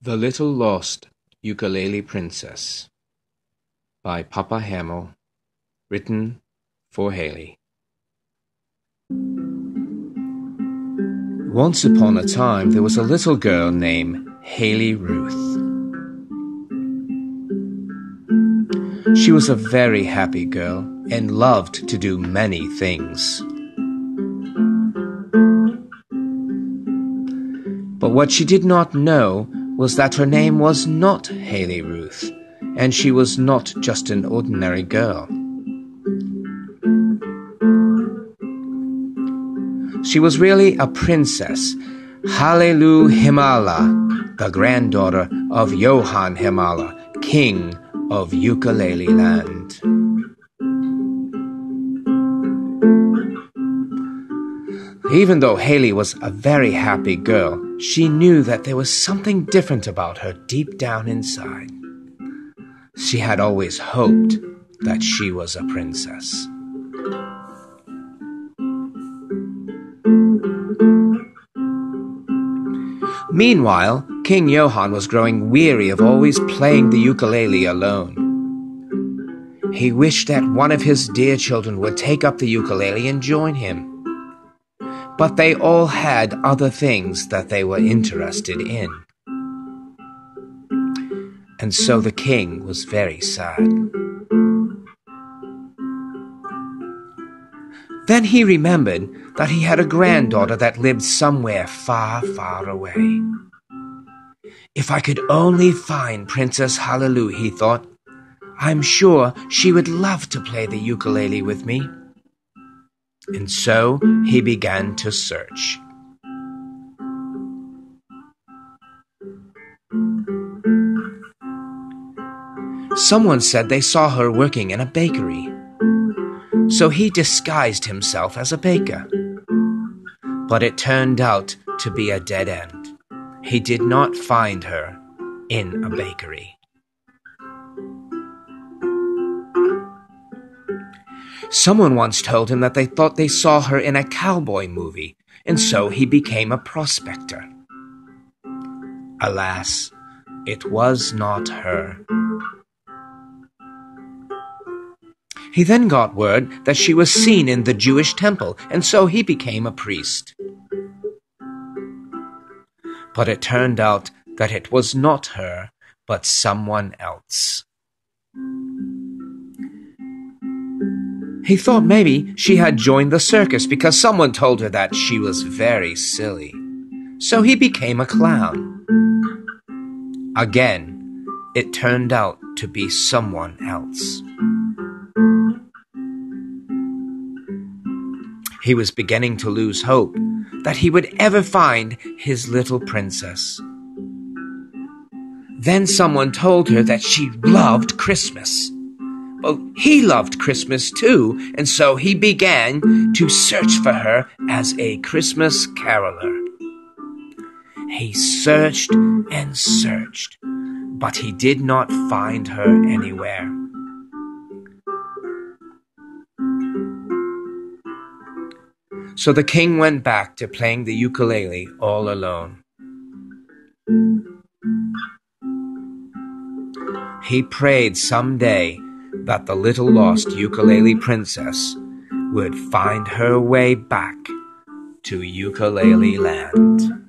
The Little Lost Ukulele Princess by Papa Hamel Written for Haley Once upon a time there was a little girl named Haley Ruth. She was a very happy girl and loved to do many things. But what she did not know was that her name was not Haley Ruth, and she was not just an ordinary girl. She was really a princess, Hallelu Himala, the granddaughter of Johann Himala, king of Ukulele Land. Even though Haley was a very happy girl, she knew that there was something different about her deep down inside. She had always hoped that she was a princess. Meanwhile, King Johann was growing weary of always playing the ukulele alone. He wished that one of his dear children would take up the ukulele and join him but they all had other things that they were interested in. And so the king was very sad. Then he remembered that he had a granddaughter that lived somewhere far, far away. If I could only find Princess Hallelu, he thought, I'm sure she would love to play the ukulele with me. And so he began to search. Someone said they saw her working in a bakery. So he disguised himself as a baker. But it turned out to be a dead end. He did not find her in a bakery. Someone once told him that they thought they saw her in a cowboy movie, and so he became a prospector. Alas, it was not her. He then got word that she was seen in the Jewish temple, and so he became a priest. But it turned out that it was not her, but someone else. He thought maybe she had joined the circus because someone told her that she was very silly. So he became a clown. Again, it turned out to be someone else. He was beginning to lose hope that he would ever find his little princess. Then someone told her that she loved Christmas. Well, he loved Christmas too, and so he began to search for her as a Christmas caroler. He searched and searched, but he did not find her anywhere. So the king went back to playing the ukulele all alone. He prayed some day that the little lost ukulele princess would find her way back to ukulele land.